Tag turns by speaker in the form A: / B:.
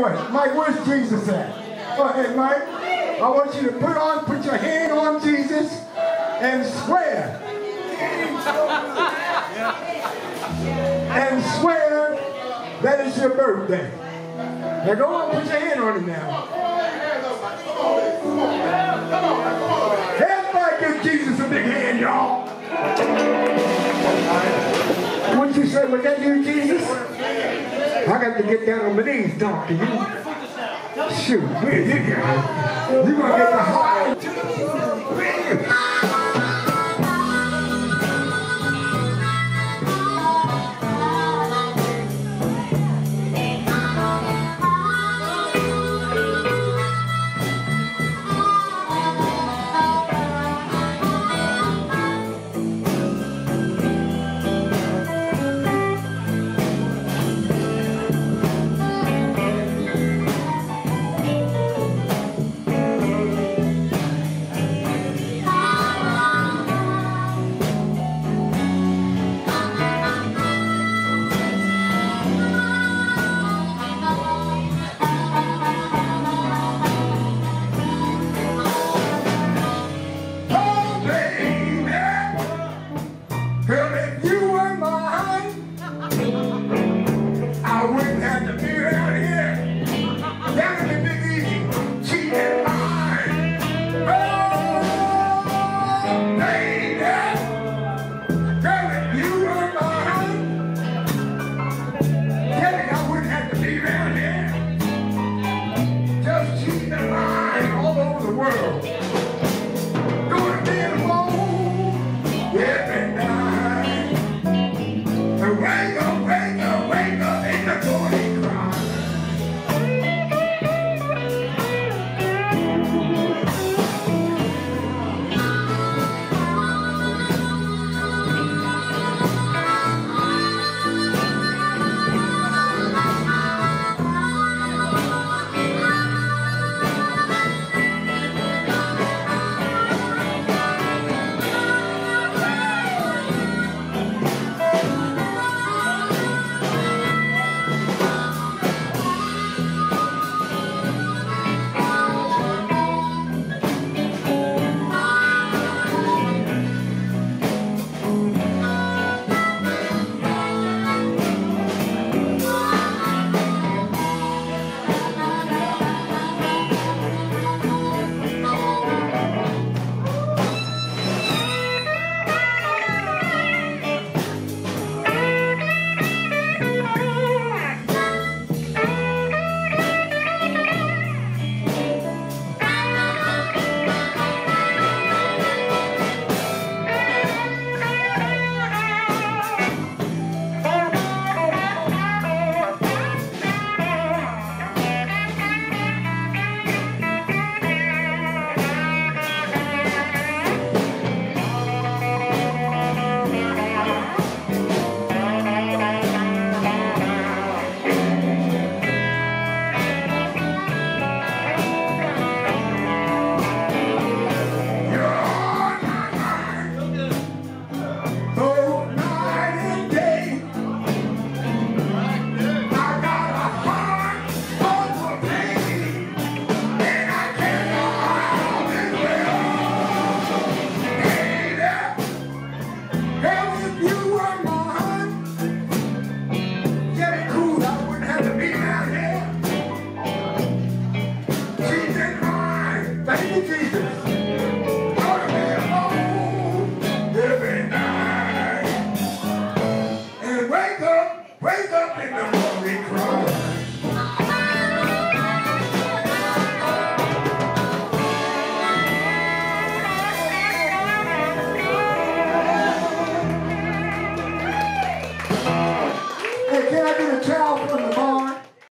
A: what? Mike, where's Jesus at? Go ahead, Mike. I want you to put on, put your hand on Jesus and swear. and swear that it's your birthday. Now go on, put your hand on it now. Everybody give Jesus a big hand, y'all. What you say? Was that you, Jesus? I got to get down on my knees talk to you. Shoot, where you going? You gonna get. Thank you. I'm only crying.